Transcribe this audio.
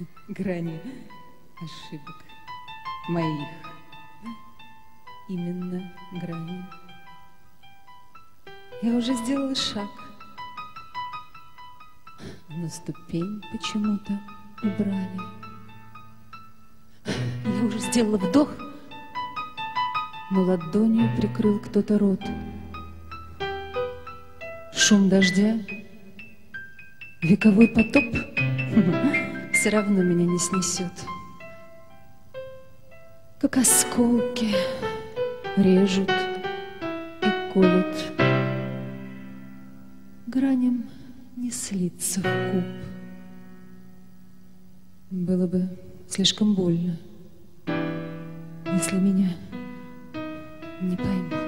грани ошибок моих. Именно грани. Я уже сделала шаг, но ступень почему-то убрали. Я уже сделала вдох, но ладонью прикрыл кто-то рот. Шум дождя, вековой потоп все равно меня не снесет. Как осколки режут и колют, граням не слиться в куб. Было бы слишком больно, если меня не поймут.